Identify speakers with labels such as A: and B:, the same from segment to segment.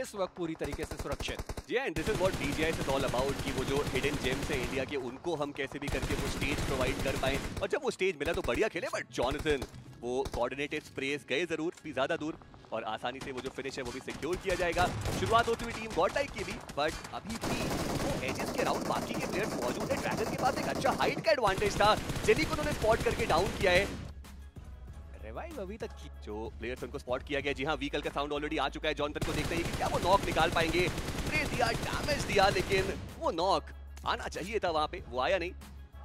A: इस वक्त पूरी तरीके से सुरक्षित।
B: कि वो जो हिडन जेम्स है इंडिया के, उनको हम कैसे भी करके वो स्टेज प्रोवाइड कर पाए। और जब वो स्टेज मिला तो बढ़िया खेले बट जॉनसन वो कोऑर्डिनेटेड स्प्रेस गए ज़रूर, भी ज़्यादा दूर। और आसानी से वो जो फिनिश है वो भी सिक्योर किया जाएगा। शुरुआत होती हुई टीम गॉड लाइक की भी बट अभी भी वो एजेस के अराउंड बाकी के प्लेयर्स मौजूद है। ड्रैगन के पास एक अच्छा हाइट का एडवांटेज था। जेली को उन्होंने स्पॉट करके डाउन किया है। रिवाइव अभी तक जो प्लेयर्स उनको स्पॉट किया गया। जी हाँ व्हीकल का साउंड ऑलरेडी आ चुका है। जॉनथन को देखते हैं कि क्या वो नॉक निकाल पाएँगे। स्प्रे दिया डैमेज दिया, लेकिन वो नॉक आना चाहिए था वहाँ पे। वो आया नहीं।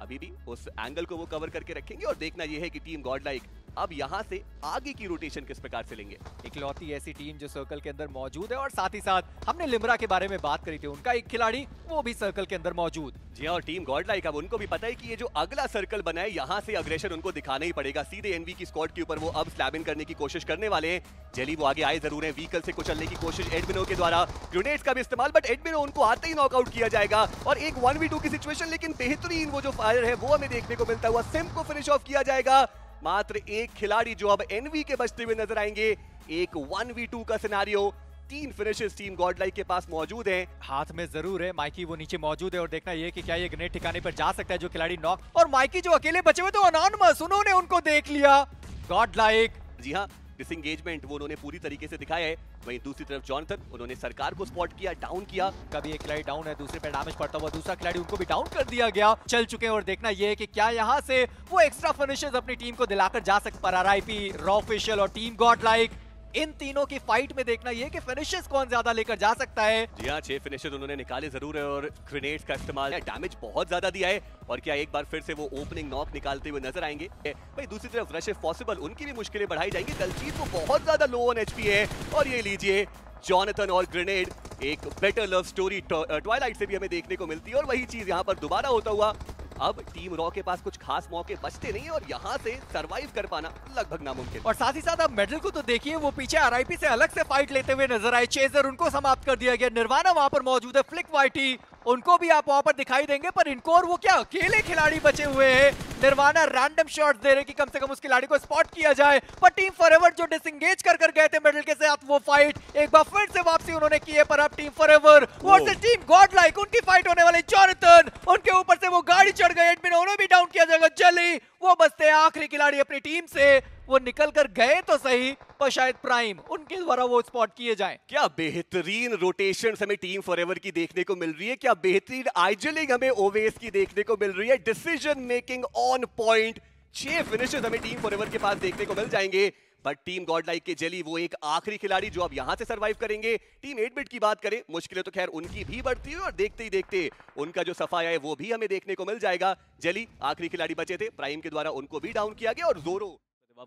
B: अभी भी उस एंगल को वो कवर करके रखेंगे और देखना ये है कि टीम गॉड लाइक अब यहाँ से आगे की रोटेशन किस प्रकार से लेंगे?
A: इकलौती ऐसी टीम जो सर्कल के अंदर मौजूद है और साथ ही साथ हमने लिमरा के बारे में बात करी थी उनका एक खिलाड़ी वो भी सर्कल के अंदर मौजूद।
B: जी हाँ, और टीम गॉड लाइक अब उनको भी पता है कि ये जो अगला सर्कल बना है यहाँ से अग्रेशन उनको दिखाना ही पड़ेगा। सीधे एनवी की स्क्वाड के ऊपर वो अब स्लैब इन करने की कोशिश करने वाले हैं। जेली वो आगे आए ज़रूर है व्हीकल से कुचलने की कोशिश एडमिनो के द्वारा। ग्रेनेड्स का भी इस्तेमाल बट एडमिनो उनको आते ही नॉकआउट किया जाएगा। और एक वन वी टू की सिचुएशन लेकिन बेहतरीन वो जो फायर है वो हमें देखने को मिलता हुआ। सिम को फिनिश ऑफ़ किया जाएगा। मात्र एक खिलाड़ी जो अब एनवी के बचते हुए नज़र आएँगे। एक वन वी टू का सिनारियो। तीन फिनिशेस टीम गॉडलाइक के पास मौजूद हैं।
A: हाथ में ज़रूर है। माइकी वो नीचे मौजूद है और देखना ये कि क्या ये ग्रेनेड ठिकाने पर जा सकता है जो खिलाड़ी नॉक और माइकी जो अकेले बचे हुए तो अनोनमस उन्होंने उनको देख लिया। गॉडलाइक
B: जी हाँ। डिसंगेजमेंट वो उन्होंने पूरी तरीके से दिखाया है। वहीं दूसरी तरफ़ जॉनसन उन्होंने सरकार को स्पॉट किया डाउन किया।
A: कभी एक खिलाड़ी डाउन है, दूसरे पे डैमेज पड़ता हुआ दूसरा खिलाड़ी उनको भी डाउन कर दिया गया। चल चुके हैं और देखना यह है कि क्या यहाँ से वो एक्स्ट्रा फिनिशेस अपनी टीम को दिलाकर जा सकते पर आर आई रॉ ऑफिशियल और टीम गॉड लाइक इन तीनों की फाइट में देखना ये कि फिनिशेस कौन ज़्यादा लेकर जा सकता है।
B: जी हाँ छह फिनिशेस उन्होंने निकाले ज़रूर है और ग्रेनेड्स का इस्तेमाल डैमेज बहुत ज़्यादा दिया है और क्या एक बार फिर से वो ओपनिंग नॉक निकालते हुए नज़र आएँगे। भाई, दूसरी तरफ़ रश पॉसिबल उनकी भी मुश्किलें बढ़ाई जाएँगी। दलजीत को बहुत ज़्यादा लो ऑन एचपी है। और ये लीजिए जॉनथन और ग्रेनेड एक बेटर लव स्टोरी ट्वाइलाइट से भी हमें देखने को मिलती है और वही चीज़ यहाँ पर दोबारा होता हुआ अब टीम रॉ के पास कुछ खास मौके बचते नहीं और यहाँ से सरवाइव कर पाना लगभग नामुमकिन।
A: और साथ ही साथ अब मेडल को तो देखिए, वो पीछे आरआईपी से अलग से फाइट लेते हुए नज़र आए। चेजर उनको समाप्त कर दिया गया। निर्वाणा वहाँ पर मौजूद है। फ्लिक वाइटी उनको भी आप वहाँ पर दिखाई देंगे, पर इनको और वो क्या? अकेले खिलाड़ी बचे हुए हैं। निर्वाणा रैंडम शॉट्स दे रहे कि कम से कम उस खिलाड़ी को स्पॉट किया जाए। पर टीम फॉरएवर जो डिसंगेज कर कर गए थे मेडल के साथ वो फाइट एक बार फिर से वापसी उन्होंने की है पर अब team forever versus team Godlike उनकी फाइट होने वाली जॉनथन उनके ऊपर से वो गाड़ी चढ़ गए एडमिन उन्हें भी डाउन किया जाएगा जल्दी। वो बचते हैं आखिरी खिलाड़ी अपनी टीम से। वो निकल कर गए तो सही, पर शायद प्राइम उनके द्वारा वो स्पॉट किए जाएँ।
B: क्या बेहतरीन रोटेशन हमें टीम फॉरएवर की देखने को मिल रही है? क्या बेहतरीन आइजलिंग हमें ओवेस की देखने को मिल रही है? डिसीज़न मेकिंग ऑन पॉइंट छह फिनिशेस हमें टीम फॉरएवर के पास देखने को मिल जाएँगे। बट टीम गॉड लाइक के जेली वो एक आखिरी खिलाड़ी जो अब यहाँ से सरवाइव करेंगे। टीम एट बिट की बात करें, मुश्किलें तो खैर उनकी भी बढ़ती है और देखते ही देखते उनका जो सफाया है वो भी हमें देखने को मिल जाएगा। जेली आखिरी खिलाड़ी बचे थे प्राइम के द्वारा उनको भी डाउन किया गया और जोरो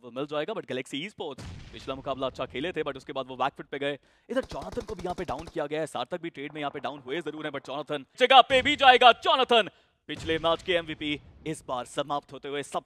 C: मिल जाएगा बट गैलेक्सी स्पोर्ट्स पिछला मुकाबला अच्छा खेले थे बट उसके बाद वो बैकफुट पे गए। इधर जॉनथन को भी यहाँ पे डाउन किया गया है। सार्थक भी ट्रेड में यहाँ पे डाउन हुए ज़रूर है बट जॉनथन जगह पे भी जाएगा। जॉनथन पिछले मैच के एमवीपी इस बार समाप्त होते हुए सब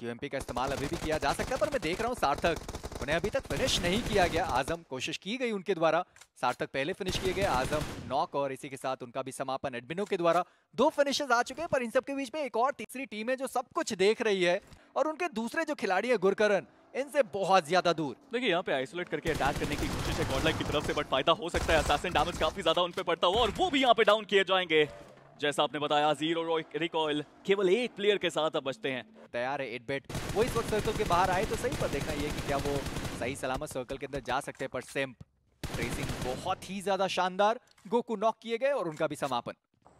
A: क्यूएमपी का इस्तेमाल अभी भी किया जा सकता है, पर मैं देख रहा हूँ सार्थक। उन्हें अभी तक फिनिश नहीं किया गया। आज़म कोशिश की गई उनके द्वारा। सार्थक पहले फिनिश किए गए, आज़म नॉक और इसी के साथ उनका भी समापन एडमिनो के द्वारा। दो फिनिशेस आ चुके हैं, पर इन सबके बीच में एक और तीसरी टीम है जो सब कुछ देख रही है, और उनके दूसरे जो खिलाड़ी है, गुरकरण, इनसे बहुत ज़्यादा दूर।
C: देखिए, यहाँ पे आइसोलेट करके अटैक करने की कोशिश है की तरफ़ से बट फ़ायदा हो सकता है। डैमेज काफ़ी ज़्यादा उन पे पड़ता हुआ, और वो भी यहाँ पे डाउन किए जाएँगे। जैसा आपने बताया ज़ीरो रिकॉइल केवल एक प्लेयर के साथ अब बचते हैं।
A: तैयार है एट बेट वो इस वक्त सर्कल के बाहर आए तो सही पर देखना ये कि क्या वो सही सलामत सर्कल के अंदर जा सकते हैं पर सिम्प ट्रेसिंग बहुत ही ज़्यादा शानदार। गोकू नॉक किए गए और उनका भी समापन।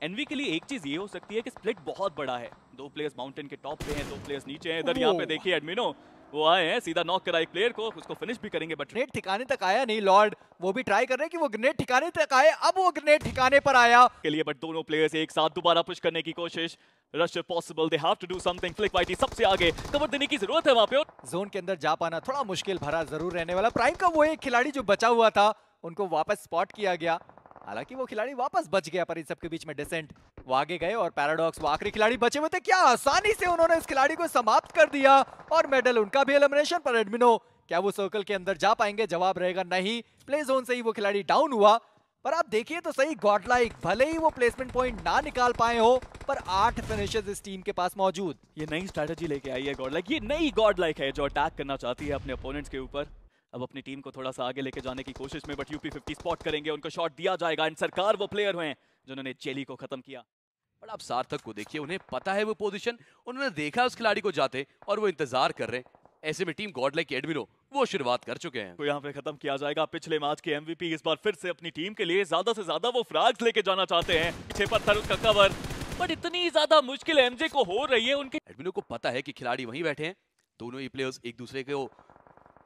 C: एनवी के लिए एक चीज़ ये हो सकती है कि स्प्लिट बहुत बड़ा है। दो प्लेयर्स माउंटेन के टॉप पे हैं दो प्लेयर्स नीचे हैं। इधर यहाँ पे देखिए एडमिनो वो आए हैं सीधा नॉक करा एक प्लेयर को उसको फिनिश भी करेंगे बट
A: ग्रेनेड ठिकाने तक आया नहीं लॉर्ड वो भी ट्राई कर रहे हैं कि वो ग्रेनेड ठिकाने तक आए अब वो ग्रेनेड ठिकाने पर आया।
C: के लिए बट दोनों प्लेयर्स एक साथ दोबारा पुश करने की कोशिश। Rush possible they have to do something flick वाइटी सबसे आगे कवर देने की ज़रूरत है वहाँ पे
A: जोन के अंदर जा पाना थोड़ा मुश्किल भरा ज़रूर रहने वाला। प्राइम का वो एक खिलाड़ी जो बचा हुआ था उनको वापस स्पॉट किया गया। हालाँकि वो खिलाड़ी वापस बच गया पर इन सबके बीच में डिसेंट वो आगे गए और पैराडॉक्स वो आखिरी खिलाड़ी बचे हुए थे। क्या आसानी से उन्होंने इस खिलाड़ी को समाप्त कर दिया और मेडल, उनका भी एलिमिनेशन पर एडमिनो, क्या वो सर्कल के अंदर जा पाएँगे? जवाब रहेगा नहीं। प्ले जोन से ही वो खिलाड़ी डाउन हुआ। पर आप देखिए तो सही गॉडलाइक भले ही वो प्लेसमेंट पॉइंट ना निकाल पाए हो, पर आठ फिनिशेस इस टीम के पास मौजूद।
C: ये नई स्ट्रेटजी लेके आई है गॉडलाइक ये नई गॉडलाइक है जो अटैक करना चाहती है अपने अपोनेंट्स के ऊपर। अब अपनी टीम को थोड़ा सा आगे लेके जाने की कोशिश में बट यूपी 50 स्पॉट करेंगे उनको शॉट दिया जाएगा एंड सरकार वो प्लेयर हुए जिन्होंने जेली को खत्म किया।
D: बट आप सार्थक को देखिए उन्हें पता है वो पोजीशन उन्होंने देखा उस खिलाड़ी को जाते और वो इंतज़ार कर रहे ऐसे में टीम गॉडलाइक एडमिनो वो शुरुआत कर चुके हैं।
C: को यहाँ पे खत्म किया जाएगा पिछले मैच के एमवीपी इस बार फिर से अपनी टीम के लिए ज़्यादा से ज़्यादा वो फ्रैग्स लेके जाना चाहते हैं पीछे पत्थर उसका कवर बट इतनी ज़्यादा मुश्किल एमजे को हो रही है उनके।
D: एडमिनो को पता है कि खिलाड़ी वहीं बैठे हैं दोनों ही प्लेयर्स एक दूसरे को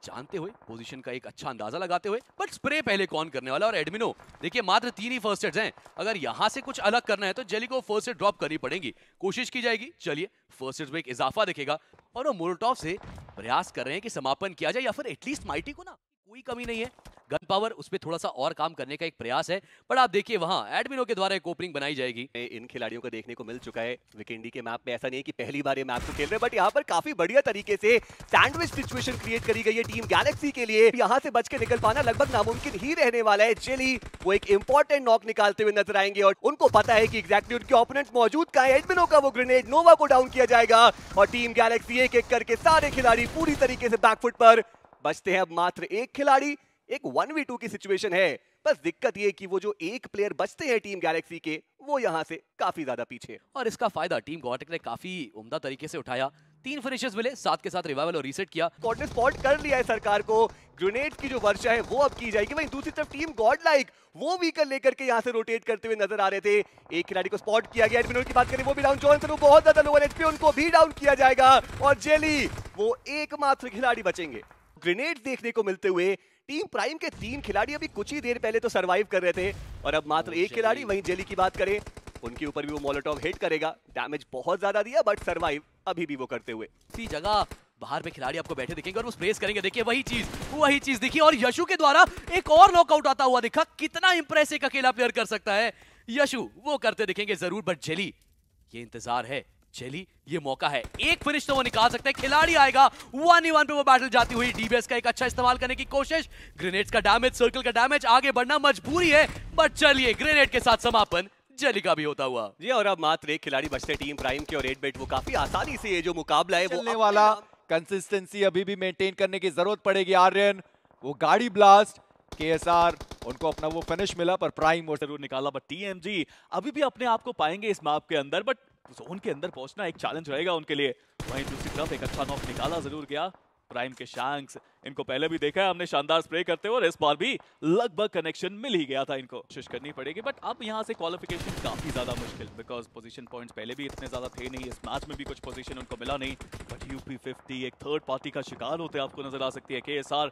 D: जानते हुए पोजीशन का एक अच्छा अंदाज़ा लगाते हुए बट स्प्रे पहले कौन करने वाला? और एडमिनो देखिए, मात्र तीन ही फ़र्स्ट एड्स हैं। अगर यहाँ से कुछ अलग करना है तो जेली को फ़र्स्ट एड ड्रॉप करनी पड़ेगी। कोशिश की जाएगी। चलिए फ़र्स्ट एड में एक इजाफा दिखेगा। और वो मोरटॉफ से प्रयास कर रहे हैं कि समापन किया जाए, या फिर एटलीस्ट माइटी को ना, कोई कमी नहीं है। गन पावर उस पर थोड़ा सा और काम करने का एक प्रयास है, पर आप देखिए वहाँ एडमिनो के द्वारा एक ओपनिंग बनाई जाएगी।
B: इन खिलाड़ियों को देखने को मिल चुका है विकेंडी के मैप पे ऐसा नहीं है कि पहली बार ये मैप को खेल रहे बट यहाँ पर काफ़ी बढ़िया तरीके से सैंडविच सिचुएशन क्रिएट करी गई है टीम गैलेक्सी के लिए। यहाँ से बच के निकल पाना लगभग नामुमकिन ही रहने वाला है जेली वो एक इंपॉर्टेंट नॉक निकालते हुए नज़र आएँगे और उनको पता है कि एक्जैक्टली उनके ओपोनेंट मौजूद का है। एडमिनो का वो ग्रेनेड नोवा को डाउन किया जाएगा और टीम गैलेक्सी एक एक करके सारे खिलाड़ी पूरी तरीके से बैकफुट पर। बचते हैं अब मात्र एक खिलाड़ी एक वन वी टू की सिचुएशन है। बस दिक्कत ये कि वो जो एक प्लेयर बचते हैं टीम गैलेक्सी के वो यहाँ से काफ़ी ज़्यादा पीछे
D: और इसका फ़ायदा टीम गॉटेक ने काफ़ी उम्दा तरीके से उठाया। तीन फिनिशेस मिले साथ के साथ रिवाइवल और रीसेट किया।
B: गॉड ने स्पॉट कर लिया है सरकार को। ग्रेनेड की जो वर्षा है वो अब की जाएगी। वहीं दूसरी तरफ़ टीम गॉड लाइक वो व्हीकल लेकर के यहाँ से रोटेट करते हुए नज़र आ रहे थे। एक खिलाड़ी को स्पॉट किया गया। एडमिनोर की बात करें वो भी डाउन जॉनसन बहुत ज़्यादा लोअर एचपी उनको भी डाउन किया जाएगा। और जेली वो एकमात्र खिलाड़ी बचेंगे। ग्रेनेड देखने को मिलते हुए टीम प्राइम के तीन खिलाड़ी अभी कुछ ही देर पहले तो सरवाइव कर रहे थे। और अब मात्र एक खिलाड़ी वहीं जेली की बात करें उनके ऊपर भी वो मोलोटॉव हिट करेगा। डैमेज बहुत ज़्यादा दिया बट सरवाइव अभी भी वो करते हुए।
D: इसी जगह बाहर में खिलाड़ी आपको बैठे दिखेंगे और वो स्प्रेस करेंगे। देखिए वही चीज़ वही चीज़ दिखी और यशु के द्वारा एक और नॉकआउट आता हुआ दिखा। कितना इंप्रेस एक अकेला प्लेयर कर सकता है। यशु वो करते दिखेंगे ज़रूर बट जेली ये इंतज़ार है। चली ये मौका है। एक फिनिश तो वो निकाल सकते हैं। खिलाड़ी आएगा। वन ही वन पे वो बैटल जाती हुई डीबीएस का एक अच्छा इस्तेमाल करने की कोशिश। ग्रेनेड्स का डैमेज सर्कल का डैमेज आगे बढ़ना मजबूरी है। बट चलिए ग्रेनेड के साथ समापन जली का भी होता हुआ।
B: जी और अब मात्र एक खिलाड़ी बचते टीम प्राइम के और एट बेट वो काफ़ी आसानी से ये जो मुकाबला है वो
A: वाला कंसिस्टेंसी अभी भी मेंटेन करने की ज़रूरत पड़ेगी आर्यन। वो गाड़ी ब्लास्ट केएसआर उनको अपना वो फिनिश मिला पर प्राइम वो
C: ज़रूर निकाला बट टीएमजी अभी भी अपने आप को पाएँगे इस मैप के अंदर बट जोन के अंदर पहुँचना एक चैलेंज रहेगा उनके लिए। वहीं दूसरी तरफ़ एक अच्छा नॉक निकाला, ज़रूर गया। प्राइम के शैंक्स इनको पहले भी देखा है, हमने शानदार स्प्रे करते हुए और इस बार भी लगभग कनेक्शन मिल ही गया था इनको। कोशिश करनी पड़ेगी बट अब यहाँ से क्वालिफिकेशन काफ़ी ज़्यादा मुश्किल बिकॉज़ पोजीशन पॉइंट्स पहले भी इतने ज़्यादा थे नहीं, इस मैच में भी कुछ पोजीशन उनको मिला नहीं बट यूपी 50 एक थर्ड पार्टी का शिकार होते आपको नज़र आ सकती है। केएसआर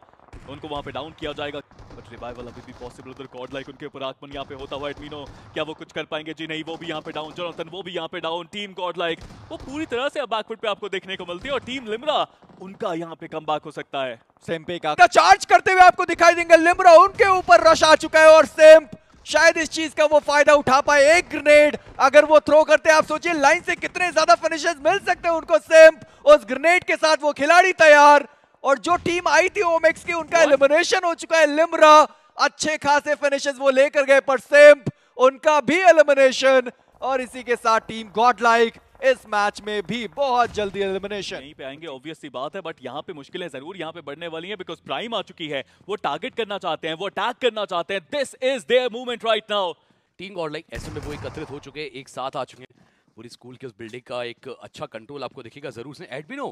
C: उनको वहाँ पे डाउन किया जाएगा बट रिवाइवल अभी भी पॉसिबल उधर गॉड लाइक उनके ऊपर आगमन यहाँ पे होता हुआ एडमिनो क्या वो कुछ कर पाएँगे? जी नहीं, वो भी यहाँ पे डाउन जोनाथन वो भी यहाँ पे डाउन टीम गॉड लाइक वो पूरी तरह से बैकफुट पे आपको देखने को मिलती है और टीम लिमरा उनका यहाँ पे कम हो सकता है।
A: सेम्पे का चार्ज करते हुए आपको दिखाई देंगे लिमरा उनके ऊपर रश आ चुका है और सेम्प शायद इस चीज़ का वो फ़ायदा उठा पाए। एक ग्रेनेड अगर वो थ्रो करते आप सोचिए लाइन से कितने ज़्यादा फिनिशेस मिल सकते हैं उनको सेम्प उस ग्रेनेड के साथ वो खिलाड़ी तैयार। और जो टीम आई थी ओमेक्स की उनका एलिमिनेशन हो चुका है। लिमरा अच्छे खासे फिनिशेस वो लेकर गए पर सेम्प उनका भी एलिमिनेशन और इसी के साथ टीम गॉड लाइक इस मैच में भी बहुत जल्दी एलिमिनेशन
C: यहीं पे आएँगे ऑब्वियस सी बात है बट यहाँ पे मुश्किलें ज़रूर यहाँ पे बढ़ने वाली हैं बिकॉज़ प्राइम आ चुकी है। वो टारगेट करना चाहते हैं वो अटैक करना चाहते हैं। This is their movement right now
D: team Godlike ऐसे में वो एकत्रित हो चुके हैं एक साथ आ चुके हैं। पूरी स्कूल के उस बिल्डिंग का एक अच्छा कंट्रोल आपको दिखेगा ज़रूर से। एडमिनो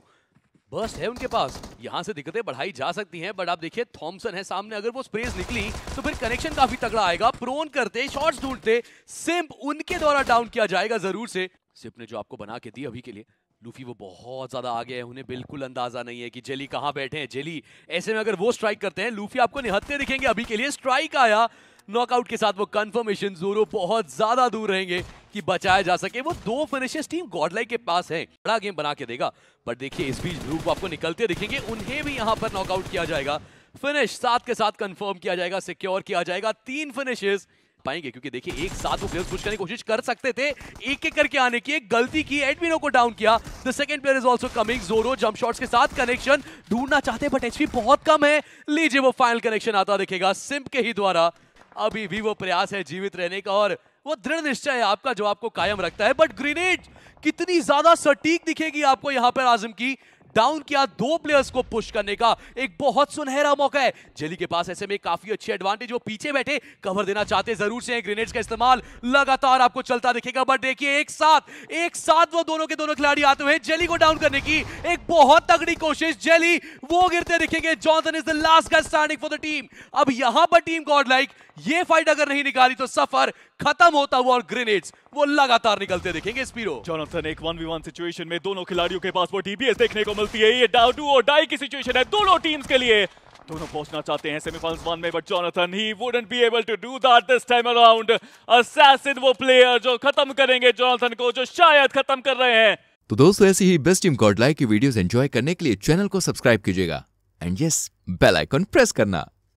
D: बर्स्ट है उनके पास। यहाँ से दिक्कतें बढ़ाई जा सकती हैं बट आप देखिए थॉमसन है सामने। अगर वो स्प्रेस निकली तो फिर कनेक्शन काफ़ी तगड़ा आएगा। प्रोन करते शॉट्स ढूंढते सिंप उनके द्वारा डाउन किया जाएगा ज़रूर से। सिप ने जो आपको बना के दी अभी के लिए, लूफी वो बहुत ज़्यादा आगे है, उन्हें बिल्कुल अंदाज़ा नहीं है कि जेली कहाँ बैठे हैं। जेली, ऐसे में अगर वो स्ट्राइक करते हैं, लूफी आपको निहत्ते दिखेंगे अभी के लिए। स्ट्राइक आया नॉकआउट के साथ वो कंफर्मेशन जोरो बहुत ज़्यादा दूर रहेंगे कि बचाया जा सके। वो दो फिनिशेस टीम गॉडलाइक के पास है, बड़ा गेम बना के देगा। पर देखिए, इस बीच को आपको निकलते दिखेंगे, उन्हें भी यहाँ पर नॉकआउट किया जाएगा। फिनिश साथ के साथ कंफर्म किया जाएगा सिक्योर किया जाएगा। तीन फिनिशेस पाएँगे, क्योंकि देखिए, एक साथ वो प्लेयर्स कुछ करने की कोशिश कर सकते थे। एक एक करके आने की, एक गलती की एडमिनो को डाउन किया। The second player is also coming जोरो जंप शॉट्स के साथ कनेक्शन ढूंढना चाहते बट एचपी बहुत कम है। लीजिए वो फाइनल कनेक्शन आता दिखेगा सिम्प के ही द्वारा। अभी भी वो प्रयास है जीवित रहने का, और वो दृढ़ निश्चय है आपका जो आपको कायम रखता है। बट ग्रेनेड कितनी ज़्यादा सटीक दिखेगी आपको यहाँ पर आज़म की। डाउन किया दो प्लेयर्स को पुश करने का। एक बहुत सुनहरा मौका है। जेली के पास ऐसे में काफ़ी अच्छी एडवांटेज वो पीछे बैठे कवर देना चाहते ज़रूर से ग्रेनेड्स का इस्तेमाल। लगातार आपको चलता दिखेगा बट देखिए एक साथ एक साथ वो दोनों के दोनों खिलाड़ी आते हुए जेली को डाउन करने की। एक बहुत तगड़ी कोशिश जेली वो गिरते दिखेंगे। Johnson is the last guy standing for the team अब यहाँ पर टीम गॉड लाइक ये फाइट अगर नहीं निकाली तो सफ़र खत्म होता हुआ और ग्रेनेड्स वो लगातार निकलते दिखेंगे स्पीरो
C: जोनाथन एक 1v1 सिचुएशन में दोनों खिलाड़ियों के पास वो डीपीएस देखने को मिलती है, ये डाउ डू और डाई की सिचुएशन है दोनों टीम्स के लिए. दोनों पहुँचना चाहते हैं सेमीफाइनल्स वन में but Jonathan he wouldn't be able to do that this time around assassin वो प्लेयर जो खत्म करेंगे जोनाथन को, जो शायद खत्म कर रहे हैं।
E: तो दोस्तों, ऐसी ही बेस्ट टीम गॉडलाइक की वीडियोस एंजॉय करने के लिए चैनल को सब्सक्राइब कीजिएगा। And yes bell icon press करना।